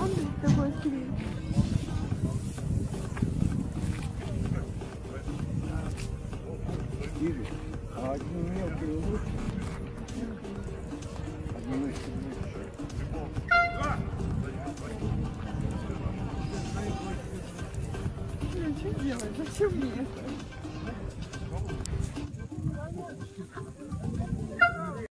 Он такой клей. А одни мелкие лучше. Одни мышцы лучше. Ну, что делать? Зачем мне это?